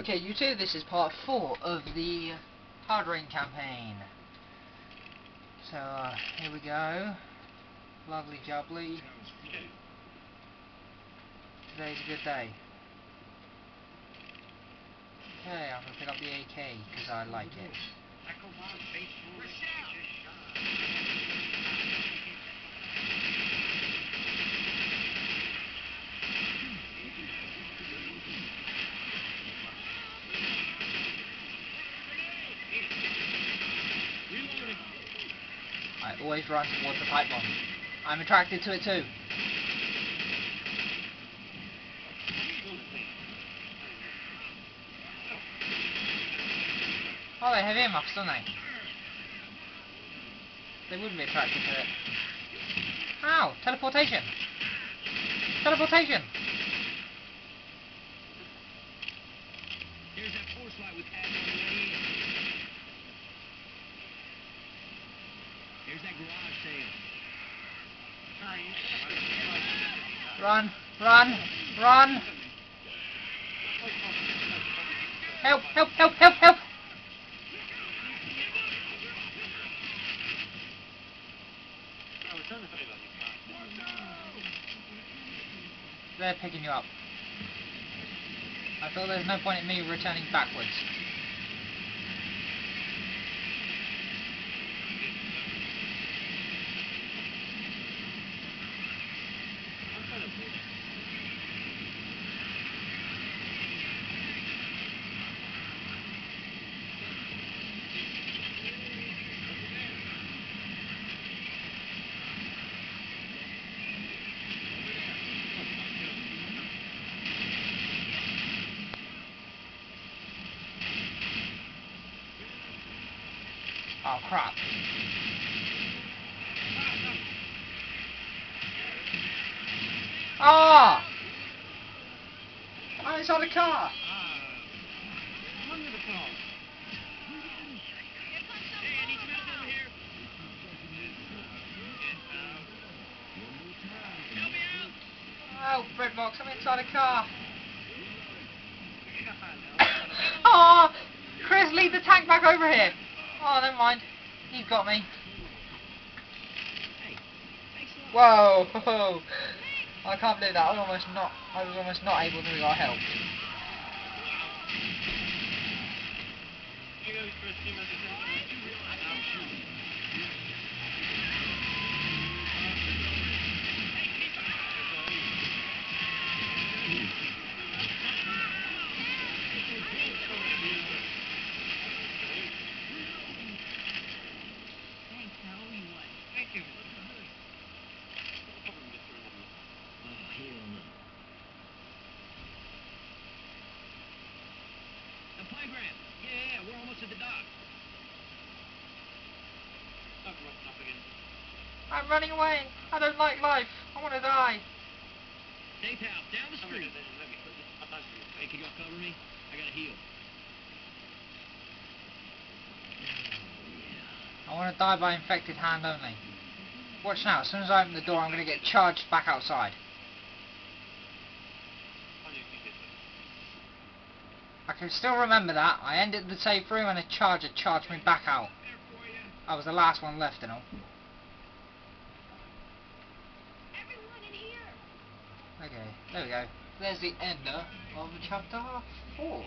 Okay, you two, this is part 4 of the Hard Rain campaign. So, uh, here we go. Lovely jubbly. Today's a good day. Okay, I'm gonna pick up the AK, because I like it. Always run towards the pipe bomb. I'm attracted to it too. Oh, they have earmuffs, don't they? They wouldn't be attracted to it. Ow! Teleportation! Teleportation! There's that force light with Adam on the way in. There's that garage sale. Run! Run! Run! Help! Help! Help! Help! Help! They're picking you up. I feel there's no point in me returning backwards. Oh crap. Ah! I'm inside the car! I'm under the car. Hey, I need some help over here. Help me out. Oh, Breadbox, I'm inside a car. Oh, Chris, lead the tank back over here. Oh, never mind. You've got me. Hey, thanks a lot. Whoa! I can't believe that. I was almost not. I was almost not able to got help. Here goes Chris. Give us a second. Thanks, how you want? Thank you. Oh, hell no. The playground. Yeah, yeah, we're almost at the dock. Stop roughing up again. I'm running away. I don't like life. I want to die. Dave House, down the street. Hey, can y'all cover me? I gotta heal. I want to die by infected hand only. Watch now. As soon as I open the door, I'm going to get charged back outside. I can still remember that. I ended the safe room and a charger charged me back out. I was the last one left and all. Everyone in here! Okay, there we go. There's the ender of chapter 4.